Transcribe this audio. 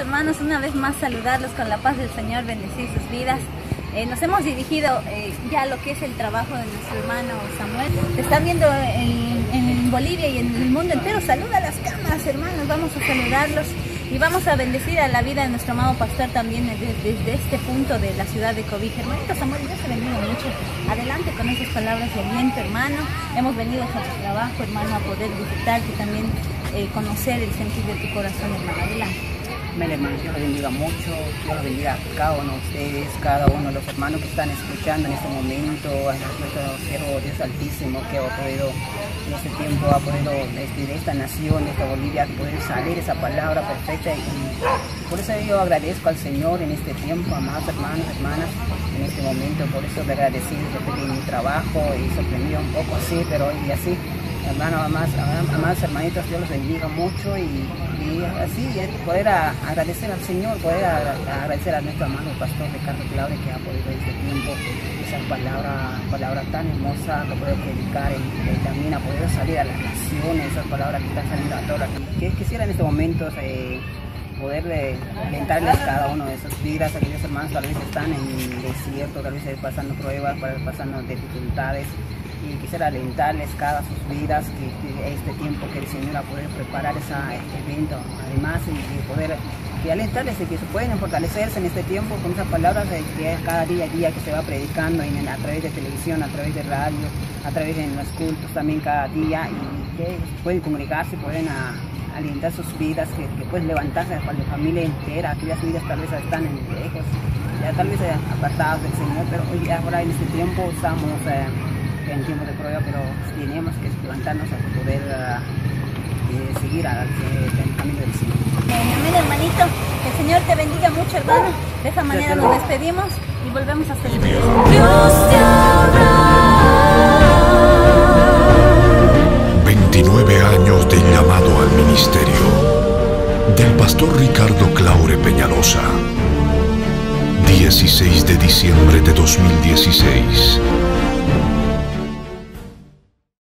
hermanos, una vez más saludarlos con la paz del Señor, bendecir sus vidas. Eh, nos hemos dirigido eh, ya a lo que es el trabajo de nuestro hermano Samuel. Te están viendo en, Bolivia y en el mundo entero. Saluda a las cámaras, hermanos. Vamos a saludarlos y vamos a bendecir a la vida de nuestro amado pastor también desde, este punto de la ciudad de Cobija. Hermanito Samuel, Dios te bendiga mucho. Adelante con esas palabras de aliento, hermano. Hemos venido a tu trabajo, hermano, a poder disfrutarte y también eh, conocer el sentir de tu corazón, hermano. Adelante. Amén, hermano. Dios los bendiga mucho. Dios los bendiga a cada uno de ustedes, cada uno de los hermanos que están escuchando en este momento, a nuestro siervo Dios Altísimo que ha podido, en este tiempo, ha podido desde de esta nación, de esta Bolivia, poder salir esa palabra perfecta. Y por eso yo agradezco al Señor en este tiempo, amados hermanos, hermanas, en este momento. Por eso le agradecí desde mi trabajo y sorprendido un poco así, pero hoy así hermano, amados, hermanitos, Dios los bendiga mucho y, así poder agradecer al Señor, poder agradecer a nuestro hermano pastor Ricardo Claude que ha podido en este tiempo esa palabra, palabra tan hermosa, lo puede predicar y, también a poder salir a las naciones, esas palabras que están saliendo a todas. Que quisiera en estos momentos eh, poder eh, alentarles cada uno de sus vidas, aquellos hermanos tal vez están en el desierto, tal vez pasando pruebas, pasando dificultades y quisiera alentarles cada sus vidas que, este tiempo que el Señor a poder preparar ese evento, además y, poder alentarles de que se pueden fortalecerse en este tiempo con esas palabras que cada día a día que se va predicando a través de televisión, a través de radio, a través de los cultos también cada día y que pueden comunicarse, pueden alentar sus vidas, que, pueden levantarse para la familia entera, aquellas vidas tal vez están en lejos, ya tal vez apartadas del Señor, pero hoy ahora en este tiempo estamos eh, en tiempo de prueba, pero tenemos que levantarnos a poder uh, seguir al el camino del Señor. Amén, hermanito. Que el Señor te bendiga mucho, hermano. De esa manera nos despedimos y volvemos a celebrar. Dios te habrá. 29 años de llamado al ministerio del pastor Ricardo Claure Peñalosa. 16 de diciembre de 2016